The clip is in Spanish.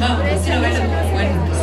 vamos, vamos, así lo. Bueno,